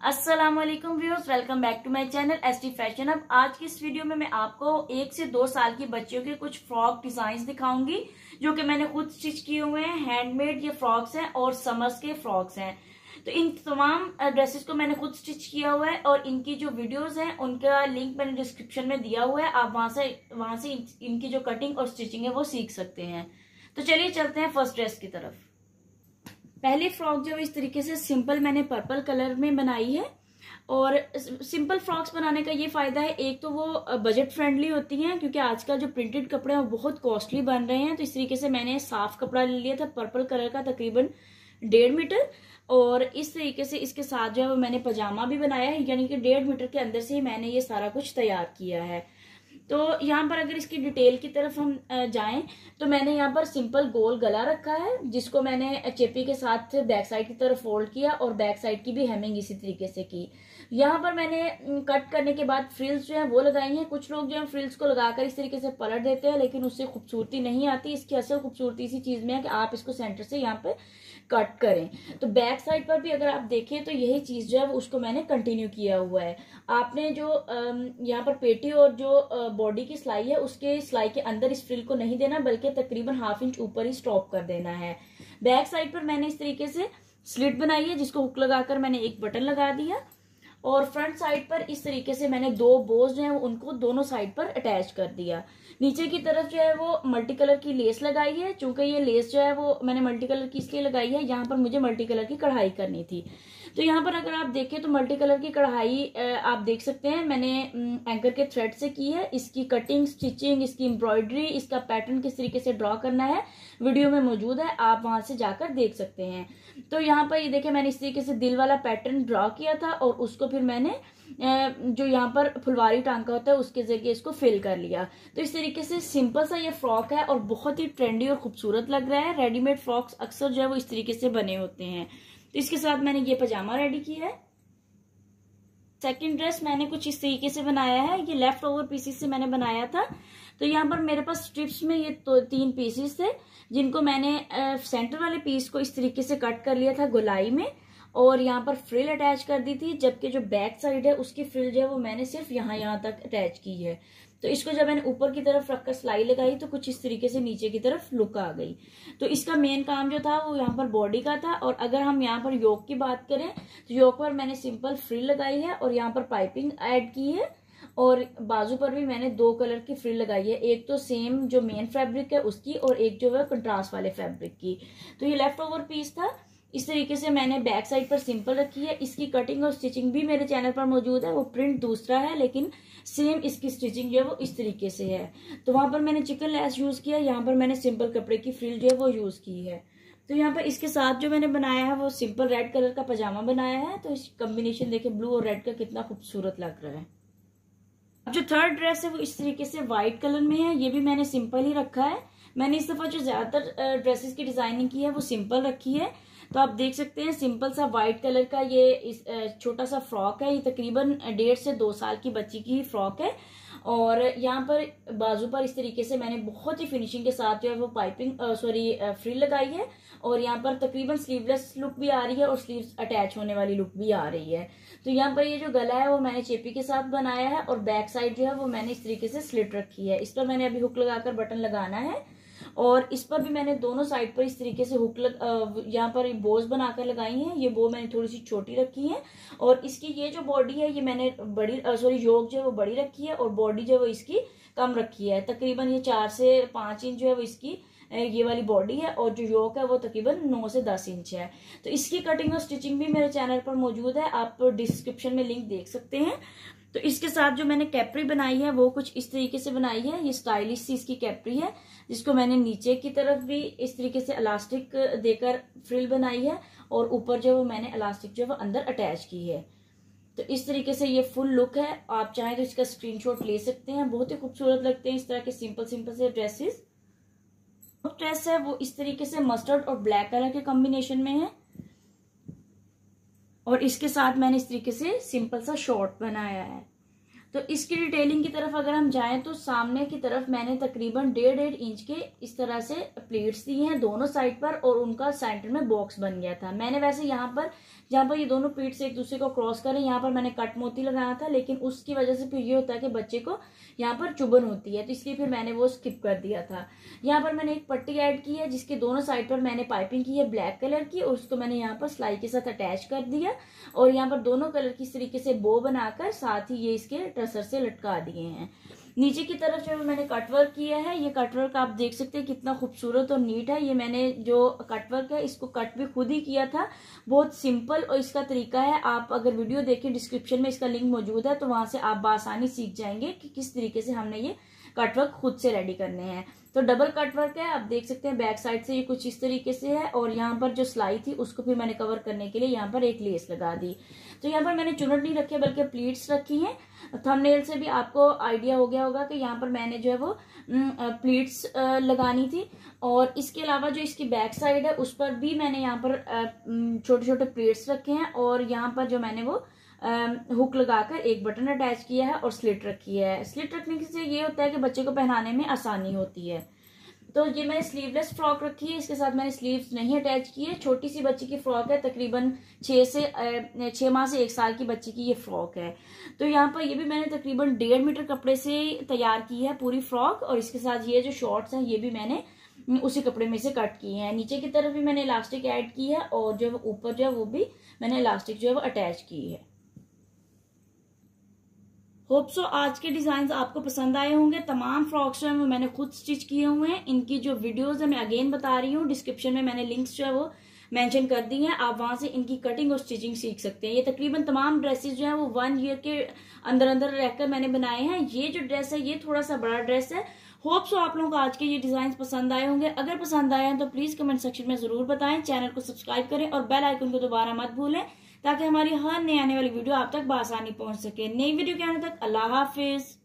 Aslam viewers, welcome back to my channel S T fashion. अब आज की इस वीडियो में मैं आपको एक से दो साल की बच्चियों के कुछ फ्रॉक डिज़ाइन दिखाऊँगी, जो कि मैंने खुद स्टिच किए हुए हैं। हैंडमेड ये फ्रॉक्स हैं और समर्स के फ्रॉक्स हैं। तो इन तमाम ड्रेसेस को मैंने खुद स्टिच किया हुआ है और इनकी जो वीडियोस हैं, उनका लिंक मैंने डिस्क्रिप्शन में दिया हुआ है। आप वहाँ से वहाँ से इनकी जो कटिंग और स्टिचिंग है, वो सीख सकते हैं। तो चलिए चलते हैं फ़र्स्ट ड्रेस की तरफ़। पहली फ्रॉक जो इस तरीके से सिंपल मैंने पर्पल कलर में बनाई है और सिंपल फ्रॉक्स बनाने का ये फ़ायदा है, एक तो वो बजट फ्रेंडली होती हैं, क्योंकि आजकल जो प्रिंटेड कपड़े हैं वो बहुत कॉस्टली बन रहे हैं तो इस तरीके से मैंने साफ़ कपड़ा ले लिया था पर्पल कलर का तकरीबन डेढ़ मीटर और इस तरीके से इसके साथ जो है वो मैंने पजामा भी बनाया है, यानी कि डेढ़ मीटर के अंदर से ही मैंने ये सारा कुछ तैयार किया है। तो यहाँ पर अगर इसकी डिटेल की तरफ़ हम जाएँ तो मैंने यहाँ पर सिंपल गोल गला रखा है, जिसको मैंने चेपी के साथ बैक साइड की तरफ़ फोल्ड किया और बैक साइड की भी हेमिंग इसी तरीके से की। यहाँ पर मैंने कट करने के बाद फ्रिल्स जो है वो लगाई हैं। कुछ लोग जो है फ्रिल्स को लगाकर इस तरीके से पलट देते हैं, लेकिन उससे खूबसूरती नहीं आती। इसकी असल खूबसूरती इसी चीज़ में है कि आप इसको सेंटर से यहाँ पे कट करें। तो बैक साइड पर भी अगर आप देखें तो यही चीज़ जो है उसको मैंने कंटिन्यू किया हुआ है। आपने जो यहाँ पर पेटी और जो बॉडी की सिलाई है, उसके सिलाई के अंदर इस फ्रिल को नहीं देना, बल्कि तकरीबन हाफ़ इंच ऊपर ही स्टॉप कर देना है। बैक साइड पर मैंने इस तरीके से स्लिट बनाई है, जिसको हुक लगाकर मैंने एक बटन लगा दिया। और फ्रंट साइड पर इस तरीके से मैंने दो बोज जो है, उनको दोनों साइड पर अटैच कर दिया। नीचे की तरफ़ जो है वो मल्टी कलर की लेस लगाई है। चूँकि ये लेस जो है वो मैंने मल्टी कलर की इसलिए लगाई है, यहाँ पर मुझे मल्टी कलर की कढ़ाई करनी थी। तो यहाँ पर अगर आप देखें तो मल्टी कलर की कढ़ाई आप देख सकते हैं। मैंने एंकर के थ्रेड से की है। इसकी कटिंग स्टिचिंग इसकी एम्ब्रॉयडरी इसका पैटर्न किस तरीके से ड्रॉ करना है वीडियो में मौजूद है। आप वहाँ से जाकर देख सकते हैं। तो यहाँ पर ये देखे मैंने इस तरीके से दिल वाला पैटर्न ड्रॉ किया था और उसको फिर मैंने जो यहाँ पर फुलवारी टांका होता है, उसके ज़रिए इसको फिल कर लिया। तो इस तरीके से सिंपल सा ये फ्रॉक है और बहुत ही ट्रेंडी और खूबसूरत लग रहा है। रेडीमेड फ्रॉक्स अक्सर जो है वो इस तरीके से बने होते हैं। तो इसके साथ मैंने ये पजामा रेडी किया है। सेकेंड ड्रेस मैंने कुछ इस तरीके से बनाया है, ये लेफ़्ट ओवर पीसीस से मैंने बनाया था। तो यहाँ पर मेरे पास स्ट्रिप्स में ये तो तीन पीसीस थे, जिनको मैंने सेंटर वाले पीस को इस तरीके से कट कर लिया था गुलाई में, और यहाँ पर फ्रिल अटैच कर दी थी, जबकि जो बैक साइड है उसकी फ्रिल जो है वो मैंने सिर्फ़ यहाँ यहाँ तक अटैच की है। तो इसको जब मैंने ऊपर की तरफ़ रखकर सिलाई लगाई तो कुछ इस तरीके से नीचे की तरफ़ लुक आ गई। तो इसका मेन काम जो था, वो यहाँ पर बॉडी का था। और अगर हम यहाँ पर योग की बात करें तो योग पर मैंने सिंपल फ्रिल लगाई है और यहाँ पर पाइपिंग ऐड की है। और बाजू पर भी मैंने दो कलर की फ्रिल लगाई है। एक तो सेम जो मेन फैब्रिक है उसकी और एक जो है कंट्रास्ट वाले फैब्रिक की। तो ये लेफ़्ट ओवर पीस था। इस तरीके से मैंने बैक साइड पर सिंपल रखी है। इसकी कटिंग और स्टिचिंग भी मेरे चैनल पर मौजूद है। वो प्रिंट दूसरा है, लेकिन सेम इसकी स्टिचिंग जो है वो इस तरीके से है। तो वहाँ पर मैंने चिकन लेस यूज़ किया। यहाँ पर मैंने सिंपल कपड़े की फ्रिल जो है वो यूज़ की है। तो यहाँ पर इसके साथ जो मैंने बनाया है, वो सिंपल रेड कलर का पजामा बनाया है। तो इस कॉम्बिनेशन देखे ब्लू और रेड का कितना खूबसूरत लग रहा है। अब जो थर्ड ड्रेस है, वो इस तरीके से व्हाइट कलर में है। ये भी मैंने सिंपल ही रखा है। मैंने इस दफ़ा जो ज़्यादातर ड्रेसेस की डिज़ाइनिंग की है, वो सिंपल रखी है। तो आप देख सकते हैं, सिंपल सा व्हाइट कलर का ये इस छोटा सा फ्रॉक है। ये तकरीबन डेढ़ से दो साल की बच्ची की फ्रॉक है। और यहाँ पर बाजू पर इस तरीके से मैंने बहुत ही फिनिशिंग के साथ जो है वो पाइपिंग सॉरी फ्रिल लगाई है। और यहाँ पर तकरीबन स्लीवलेस लुक भी आ रही है और स्लीव्स अटैच होने वाली लुक भी आ रही है। तो यहाँ पर ये जो गला है वो मैंने चेपी के साथ बनाया है और बैक साइड जो है वो मैंने इस तरीके से स्लिट रखी है। इस पर मैंने अभी हुक लगाकर बटन लगाना है। और इस पर भी मैंने दोनों साइड पर इस तरीके से हुक लग यहाँ पर बोज बनाकर लगाई हैं। ये बो मैंने थोड़ी सी छोटी रखी है और इसकी ये जो बॉडी है, ये मैंने बड़ी सॉरी योग जो है वो बड़ी रखी है और बॉडी जो है वो इसकी कम रखी है। तकरीबन ये चार से पाँच इंच जो है वो इसकी ये वाली बॉडी है और जो योक है वो तकरीबन नौ से दस इंच है। तो इसकी कटिंग और स्टिचिंग भी मेरे चैनल पर मौजूद है, आप डिस्क्रिप्शन में लिंक देख सकते हैं। तो इसके साथ जो मैंने कैप्री बनाई है, वो कुछ इस तरीके से बनाई है, ये स्टाइलिश सी इसकी कैप्री है, जिसको मैंने नीचे की तरफ़ भी इस तरीके से इलास्टिक देकर फ्रिल बनाई है और ऊपर जो वो मैंने इलास्टिक जो है वो अंदर अटैच की है। तो इस तरीके से ये फुल लुक है, आप चाहें तो इसका स्क्रीनशॉट ले सकते हैं, बहुत ही खूबसूरत लगते हैं इस तरह के सिंपल सिंपल से ड्रेसेस ड्रेस है वो इस तरीके से मस्टर्ड और ब्लैक कलर के कॉम्बिनेशन में है। और इसके साथ मैंने इस तरीके से सिंपल सा शॉर्ट बनाया है। तो इसकी डिटेलिंग की तरफ़ अगर हम जाएँ तो सामने की तरफ़ मैंने तकरीबन डेढ़ डेढ़ इंच के इस तरह से प्लेट्स दी हैं दोनों साइड पर और उनका सेंटर में बॉक्स बन गया था। मैंने वैसे यहाँ पर, जहाँ पर ये दोनों प्लेट्स एक दूसरे को क्रॉस करें, यहाँ पर मैंने कट मोती लगाया था, लेकिन उसकी वजह से फिर ये होता है कि बच्चे को यहाँ पर चुभन होती है तो इसलिए फिर मैंने वो स्किप कर दिया था। यहाँ पर मैंने एक पट्टी ऐड की है, जिसके दोनों साइड पर मैंने पाइपिंग की है ब्लैक कलर की, और उसको मैंने यहाँ पर सिलाई के साथ अटैच कर दिया, और यहाँ पर दोनों कलर की इस तरीके से बो बनाकर साथ ही ये इसके ट्रसर से लटका दिए हैं। नीचे की तरफ़ जो मैंने कटवर्क किया है, ये कटवर्क आप देख सकते हैं कितना खूबसूरत और नीट है। ये मैंने जो कटवर्क है, इसको कट भी खुद ही किया था। बहुत सिंपल और इसका तरीका है। आप अगर वीडियो देखें डिस्क्रिप्शन में इसका लिंक मौजूद है तो वहाँ से आप बासानी सीख जाएँगे कि किस तरीके से हमने ये कटवर्क खुद से रेडी करने हैं। तो डबल कट वर्क है, आप देख सकते हैं बैक साइड से ये कुछ इस तरीके से है और यहाँ पर जो सिलाई थी, उसको फिर मैंने कवर करने के लिए यहाँ पर एक लेस लगा दी। तो यहाँ पर मैंने चुनट नहीं रखी, बल्कि प्लीट्स रखी हैं। थंबनेल से भी आपको आइडिया हो गया होगा कि यहाँ पर मैंने जो है वो प्लीट्स लगानी थी। और इसके अलावा जो इसकी बैक साइड है, उस पर भी मैंने यहाँ पर छोटे छोटे प्लेट्स रखे हैं और यहाँ पर जो मैंने वो हुक लगाकर एक बटन अटैच किया है और स्लिट रखी है। स्लिट रखने से ये होता है कि बच्चे को पहनाने में आसानी होती है। तो ये मैंने स्लीवलेस फ्रॉक रखी है, इसके साथ मैंने स्लीव्स नहीं अटैच की है। छोटी सी बच्ची की फ्रॉक है, तकरीबन छः से छः माह से एक साल की बच्ची की ये फ्रॉक है। तो यहाँ पर ये भी मैंने तकरीबन डेढ़ मीटर कपड़े से तैयार की है पूरी फ्रॉक और इसके साथ ये जो शॉर्ट्स हैं, ये भी मैंने उसी कपड़े में से कट किए हैं। नीचे की तरफ़ भी मैंने इलास्टिक ऐड की है, और जो ऊपर जो है, वो भी मैंने इलास्टिक जो है, वो अटैच की है। होप सो आज के डिज़ाइन आपको पसंद आए होंगे। तमाम फ्रॉक्स जो है वो मैंने खुद स्टिच किए हुए हैं। इनकी जो वीडियोज़ है, मैं अगेन बता रही हूँ। डिस्क्रिप्शन में मैंने लिंक्स जो है वो मेंशन कर दी हैं। आप वहाँ से इनकी कटिंग और स्टिचिंग सीख सकते हैं। ये तकरीबन तमाम ड्रेसेस जो है वो वन ईयर के अंदर अंदर रहकर मैंने बनाए हैं। ये जो ड्रेस है, ये थोड़ा सा बड़ा ड्रेस है। होप सो आप लोगों को आज के ये डिज़ाइन पसंद आए होंगे। अगर पसंद आए हैं तो प्लीज़ कमेंट सेक्शन में ज़रूर बताएँ। चैनल को सब्सक्राइब करें और बेल आइकन को दोबारा मत भूलें। ताकि हमारी हर नई आने वाली वीडियो आप तक बसानी पहुँच सके। नई वीडियो के आने तक अल्लाह हाफिज।